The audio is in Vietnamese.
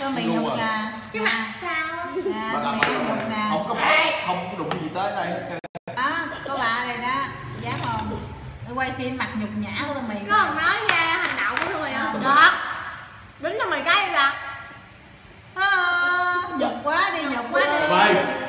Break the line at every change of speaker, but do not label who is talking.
cho
mày
nhục gà
cái mặt
à.
sao?
Dạ,
gà
cho
mày
nhục gà
không có bỏ không đụng gì tới đây.
Đó có bà này đó. Dám không? Quay phim mặt nhục nhã của tụi mày.
Có còn nói nha hành động của tụi mày
không? Dạ.
Được đính cho mày cái đi bà. Ờ, à, nhục quá đi nhục quá đi.